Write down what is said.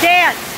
Dance.